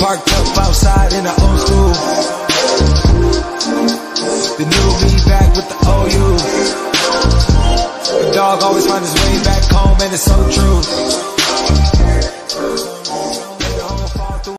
Parked up outside in the old school. The new me back with the old you. The dog always finds his way back home and it's so true.